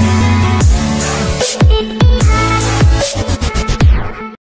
me.